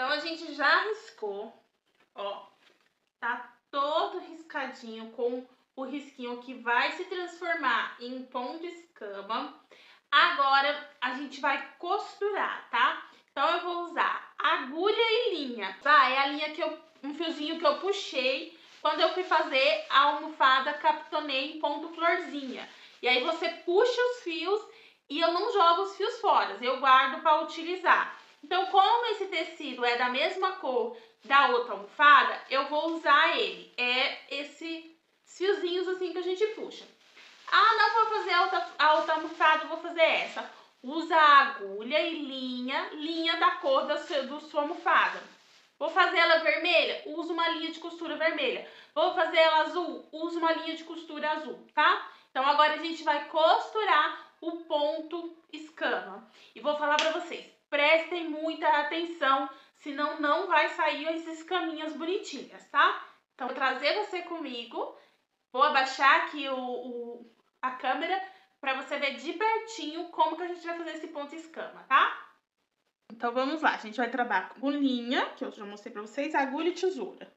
Então, a gente já riscou, ó, tá todo riscadinho com o risquinho que vai se transformar em pão de escama. Agora, a gente vai costurar, tá? Então, eu vou usar agulha e linha. Tá? É a linha que eu, um fiozinho que eu puxei quando eu fui fazer a almofada Capitonei em ponto florzinha. E aí, você puxa os fios e eu não jogo os fios fora, eu guardo para utilizar. Então, como esse tecido é da mesma cor da outra almofada, eu vou usar ele. É esse fiozinhos assim que a gente puxa. Ah, não vou fazer a outra, a outra almofada, vou fazer essa. Usa agulha e linha, linha da cor da sua, do sua almofada. Vou fazer ela vermelha, usa uma linha de costura vermelha. Vou fazer ela azul, usa uma linha de costura azul, tá? Então agora a gente vai costurar o ponto escama. E vou falar pra vocês, prestem muita atenção, senão não vai sair esses caminhos bonitinhas, tá? Então, vou trazer você comigo, vou abaixar aqui o, o a câmera para você ver de pertinho como que a gente vai fazer esse ponto escama, tá? Então, vamos lá. A gente vai trabalhar com linha, que eu já mostrei para vocês, agulha e tesoura.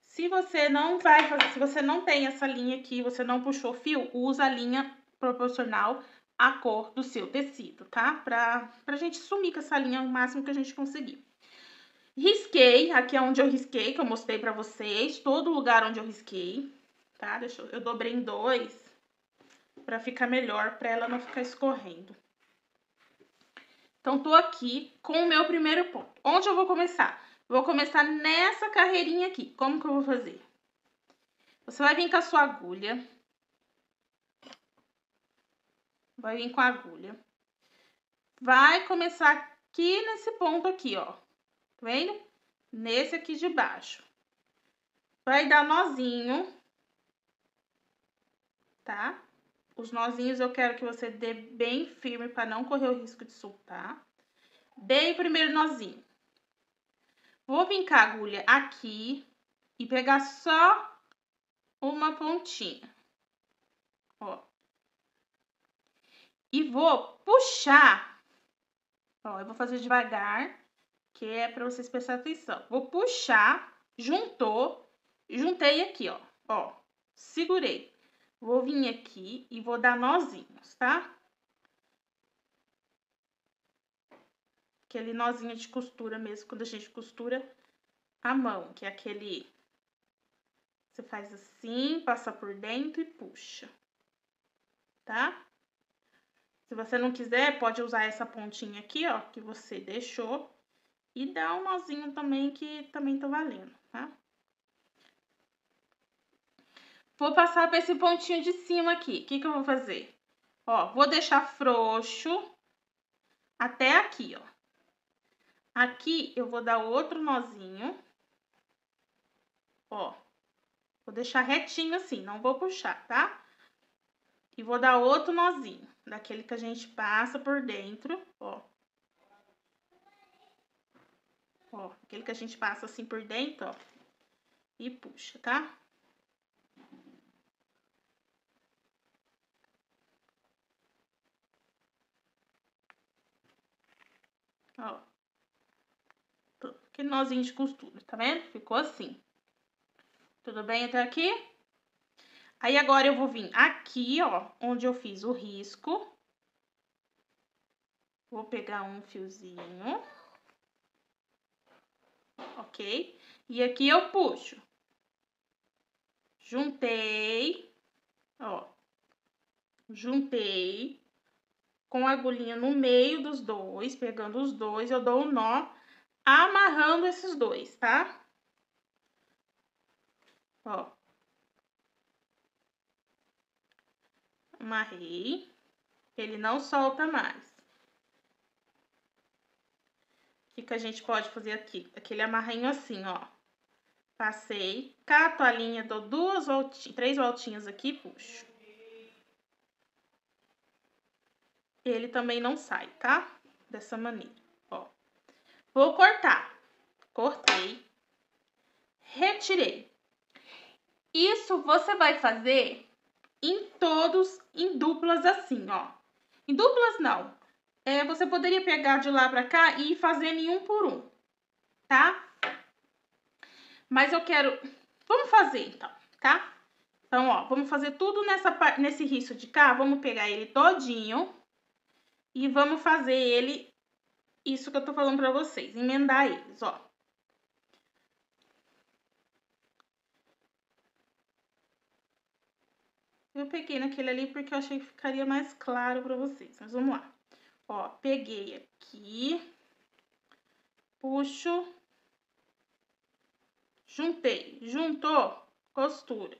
Se você não vai fazer, se você não tem essa linha aqui, você não puxou fio, usa a linha proporcional a cor do seu tecido, tá? Pra, pra gente sumir com essa linha o máximo que a gente conseguir. Risquei, aqui é onde eu risquei, que eu mostrei pra vocês, todo lugar onde eu risquei, tá? Deixa eu, eu dobrei em dois, pra ficar melhor, pra ela não ficar escorrendo. Então, tô aqui com o meu primeiro ponto. Onde eu vou começar? Vou começar nessa carreirinha aqui. Como que eu vou fazer? Você vai vir com a sua agulha, vai vir com a agulha. Vai começar aqui nesse ponto aqui, ó. Tá vendo? Nesse aqui de baixo. Vai dar nozinho. Tá? Os nozinhos eu quero que você dê bem firme para não correr o risco de soltar. Dei o primeiro nozinho. Vou vir com a agulha aqui e pegar só uma pontinha. Ó e vou puxar. Ó, eu vou fazer devagar, que é para vocês prestarem atenção. Vou puxar, juntou, juntei aqui, ó. Ó, segurei. Vou vir aqui e vou dar nozinhos, tá? Aquele nozinho de costura mesmo, quando a gente costura a mão, que é aquele... Você faz assim, passa por dentro e puxa, tá? Se você não quiser, pode usar essa pontinha aqui, ó, que você deixou. E dá um nozinho também, que também tá valendo, tá? Vou passar para esse pontinho de cima aqui. O que que eu vou fazer? Ó, vou deixar frouxo até aqui, ó. Aqui eu vou dar outro nozinho. Ó, vou deixar retinho assim, não vou puxar, tá? E vou dar outro nozinho, daquele que a gente passa por dentro, ó. Ó, aquele que a gente passa assim por dentro, ó. E puxa, tá? Ó. Aquele nozinho de costura, tá vendo? Ficou assim. Tudo bem até aqui? Aí, agora, eu vou vir aqui, ó, onde eu fiz o risco. Vou pegar um fiozinho. Ok? E aqui eu puxo. Juntei, ó. Juntei com a agulhinha no meio dos dois, pegando os dois, eu dou um nó, amarrando esses dois, tá? Ó. amarrei, ele não solta mais. O que, que a gente pode fazer aqui? Aquele amarrinho assim, ó. Passei, cato a linha, dou duas voltinhas, três voltinhas aqui puxo. Ele também não sai, tá? Dessa maneira, ó. Vou cortar. Cortei. Retirei. Isso você vai fazer em todos em duplas assim, ó. Em duplas não. é, você poderia pegar de lá pra cá e ir fazendo em um por um, tá? Mas eu quero... Vamos fazer, então, tá? Então, ó, vamos fazer tudo nessa, nesse risco de cá. Vamos pegar ele todinho e vamos fazer ele... Isso que eu tô falando pra vocês, emendar eles, ó. Eu peguei naquele ali porque eu achei que ficaria mais claro pra vocês. Mas vamos lá. Ó, peguei aqui. Puxo. Juntei. Juntou. Costura.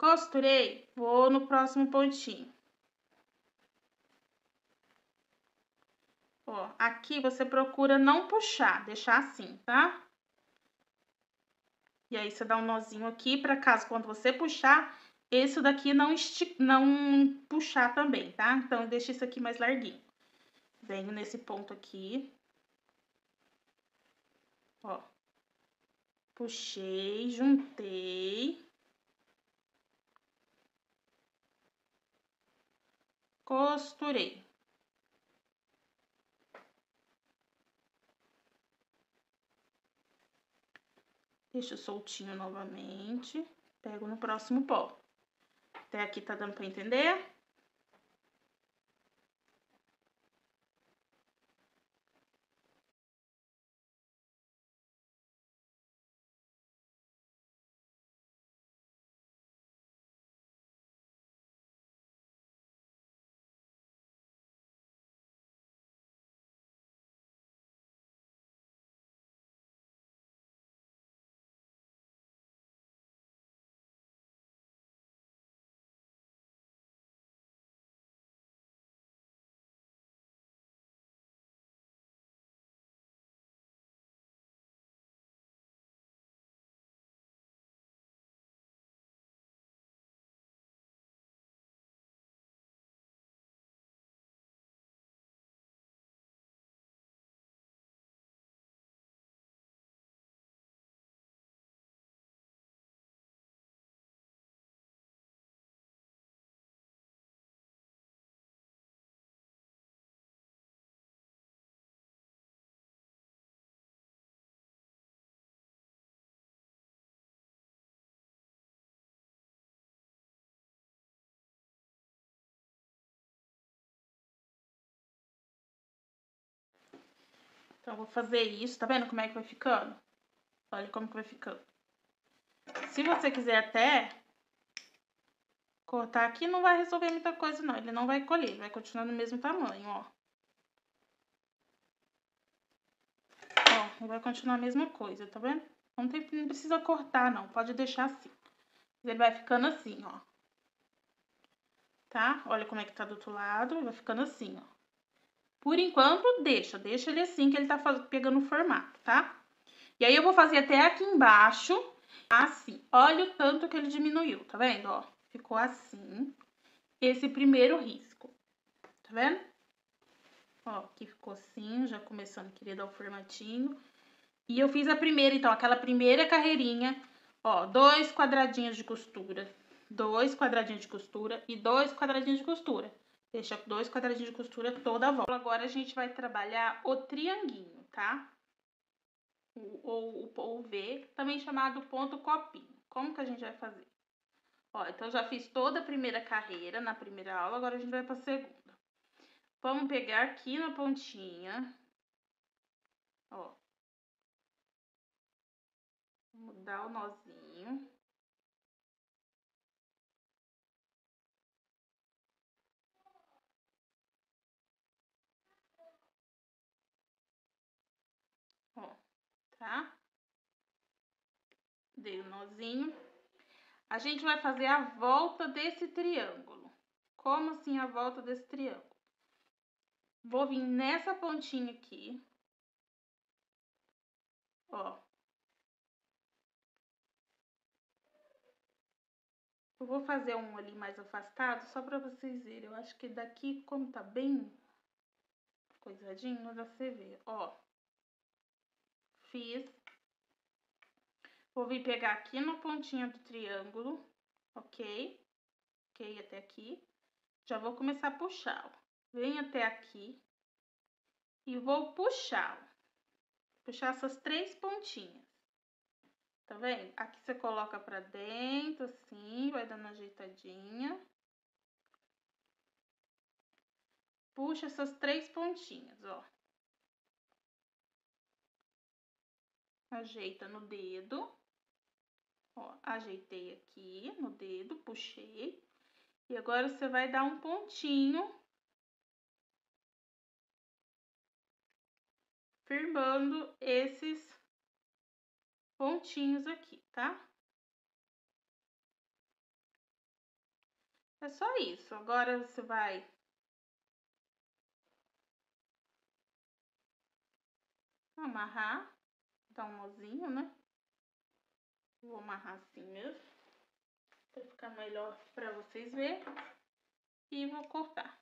Costurei, vou no próximo pontinho. Ó, aqui você procura não puxar, deixar assim, tá? E aí, você dá um nozinho aqui, pra caso quando você puxar, esse daqui não, esti não puxar também, tá? Então, deixa isso aqui mais larguinho. Venho nesse ponto aqui. Ó. Puxei, juntei. Costurei. Deixo soltinho novamente. Pego no próximo pó. Até aqui tá dando pra entender? Então, vou fazer isso. Tá vendo como é que vai ficando? Olha como que vai ficando. Se você quiser até cortar aqui, não vai resolver muita coisa, não. Ele não vai colher, vai continuar no mesmo tamanho, ó. Ó, vai continuar a mesma coisa, tá vendo? Não, tem, não precisa cortar, não. Pode deixar assim. Ele vai ficando assim, ó. Tá? Olha como é que tá do outro lado. Vai ficando assim, ó. Por enquanto, deixa. Deixa ele assim, que ele tá pegando o formato, tá? E aí, eu vou fazer até aqui embaixo, assim. Olha o tanto que ele diminuiu, tá vendo? Ó, ficou assim, esse primeiro risco. Tá vendo? Ó, aqui ficou assim, já começando a querer dar o formatinho. E eu fiz a primeira, então, aquela primeira carreirinha, ó, dois quadradinhos de costura, dois quadradinhos de costura e dois quadradinhos de costura. Deixa dois quadradinhos de costura toda a volta. Agora, a gente vai trabalhar o trianguinho, tá? Ou o, V, também chamado ponto copinho. Como que a gente vai fazer? Ó, então, já fiz toda a primeira carreira na primeira aula, agora a gente vai pra segunda. Vamos pegar aqui na pontinha, ó. Vamos dar o nozinho. Tá? Dei o um nozinho. A gente vai fazer a volta desse triângulo. Como assim a volta desse triângulo? Vou vir nessa pontinha aqui. Ó. Eu vou fazer um ali mais afastado, só pra vocês verem. Eu acho que daqui, como tá bem coisadinho, não dá pra você ver. Ó fiz. Vou vir pegar aqui no pontinho do triângulo, ok? Ok, até aqui. Já vou começar a puxar, ó. Venho até aqui e vou puxar, ó. Puxar essas três pontinhas. Tá vendo? Aqui você coloca pra dentro, assim, vai dando ajeitadinha. Puxa essas três pontinhas, ó. Ajeita no dedo. Ó, ajeitei aqui no dedo, puxei. E agora você vai dar um pontinho. Firmando esses pontinhos aqui, tá? É só isso. Agora você vai amarrar, dar um nozinho, né? Vou amarrar assim mesmo, pra ficar melhor pra vocês verem. E vou cortar.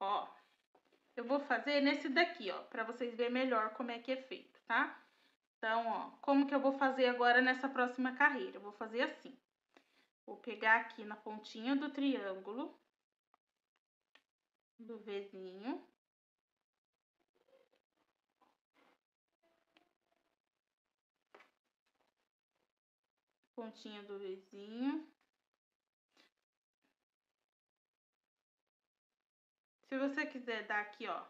Ó, eu vou fazer nesse daqui, ó, pra vocês verem melhor como é que é feito, tá? Então, ó, como que eu vou fazer agora nessa próxima carreira? Eu vou fazer assim. Vou pegar aqui na pontinha do triângulo, do Vzinho. Pontinha do Vzinho. Se você quiser dar aqui, ó,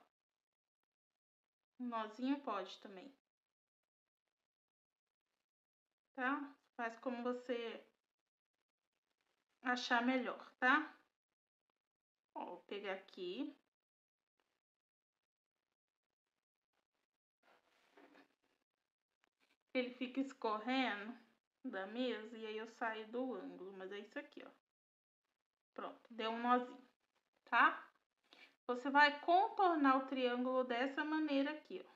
um nozinho, pode também. Tá? Faz como você achar melhor, tá? Ó, vou pegar aqui. Ele fica escorrendo da mesa e aí eu saio do ângulo, mas é isso aqui, ó. Pronto, deu um nozinho, tá? Você vai contornar o triângulo dessa maneira aqui, ó.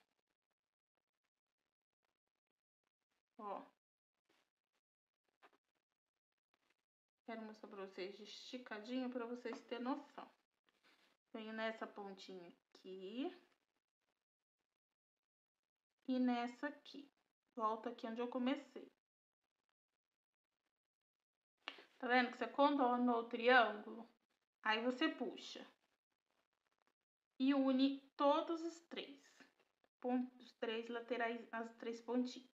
Ó. Quero mostrar pra vocês esticadinho pra vocês terem noção. Venho nessa pontinha aqui. E nessa aqui. Volta aqui onde eu comecei. Tá vendo que você contornou o triângulo? Aí você puxa. E une todos os três. Os três laterais, as três pontinhas.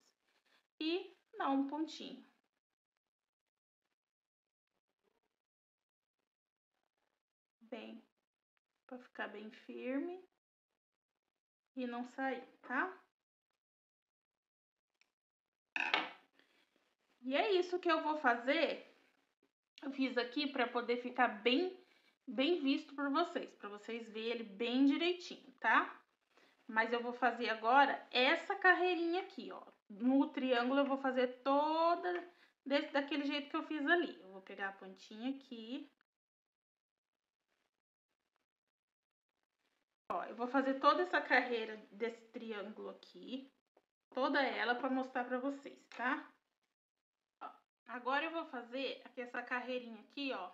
E dá um pontinho. bem, para ficar bem firme e não sair, tá? E é isso que eu vou fazer. Eu fiz aqui para poder ficar bem bem visto por vocês, para vocês verem ele bem direitinho, tá? Mas eu vou fazer agora essa carreirinha aqui, ó. No triângulo eu vou fazer toda desse, daquele jeito que eu fiz ali. Eu vou pegar a pontinha aqui, Ó, eu vou fazer toda essa carreira desse triângulo aqui, toda ela para mostrar para vocês, tá? Agora eu vou fazer aqui essa carreirinha aqui, ó,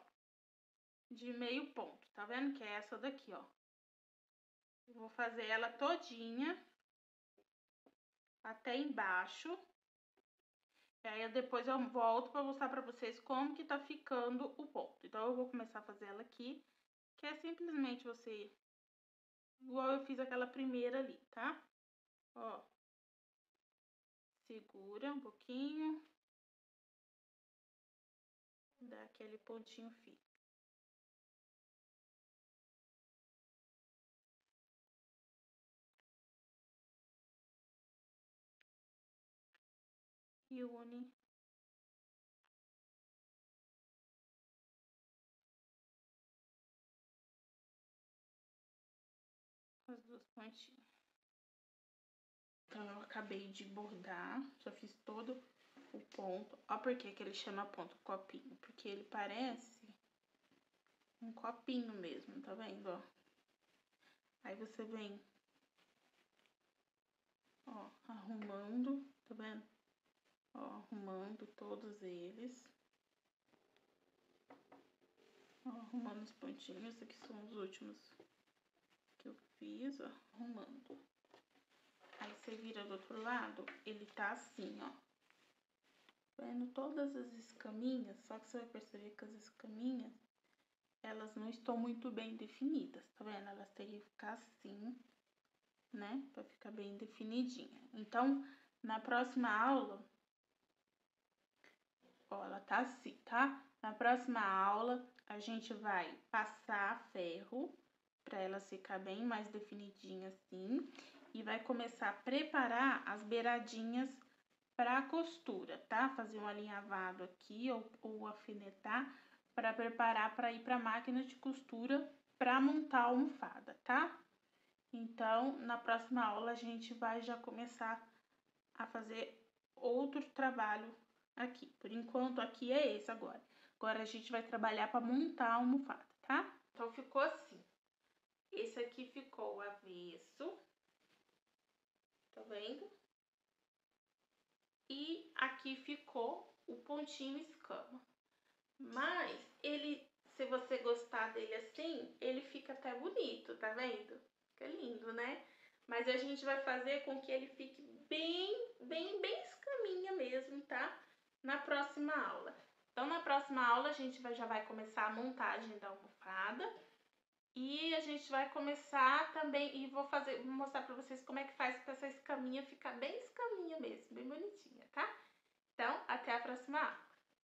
de meio ponto, tá vendo? Que é essa daqui, ó. Eu vou fazer ela todinha até embaixo. E aí depois eu volto para mostrar para vocês como que tá ficando o ponto. Então eu vou começar a fazer ela aqui, que é simplesmente você igual eu fiz aquela primeira ali, tá? Ó. Segura um pouquinho. Aquele pontinho fino. E une as duas pontinhas. Então, eu acabei de bordar, já fiz o ponto. Ó por que que ele chama ponto copinho, porque ele parece um copinho mesmo, tá vendo, ó? Aí você vem, ó, arrumando, tá vendo? Ó, arrumando todos eles. Ó, arrumando os pontinhos, aqui são os últimos que eu fiz, ó, arrumando. você vira do outro lado, ele tá assim, ó. Vendo todas as escaminhas, só que você vai perceber que as escaminhas, elas não estão muito bem definidas, tá vendo? Elas teriam que ficar assim, né? Pra ficar bem definidinha. Então, na próxima aula, ó, ela tá assim, tá? Na próxima aula, a gente vai passar ferro para ela ficar bem mais definidinha assim e vai começar a preparar as beiradinhas para a costura, tá? Fazer um alinhavado aqui ou, ou alfinetar para preparar para ir para a máquina de costura para montar a almofada, tá? Então, na próxima aula a gente vai já começar a fazer outro trabalho aqui. Por enquanto, aqui é esse agora. Agora a gente vai trabalhar para montar a almofada, tá? Então, ficou assim. Esse aqui ficou o avesso. Tá vendo? E aqui ficou o pontinho escama. Mas ele, se você gostar dele assim, ele fica até bonito, tá vendo? Fica lindo, né? Mas a gente vai fazer com que ele fique bem, bem, bem escaminha mesmo, tá? Na próxima aula. Então, na próxima aula, a gente vai, já vai começar a montagem da almofada. E a gente vai começar também, e vou fazer, vou mostrar pra vocês como é que faz pra essa escaminha ficar bem escaminha mesmo, bem bonitinha, tá? Então, até a próxima aula.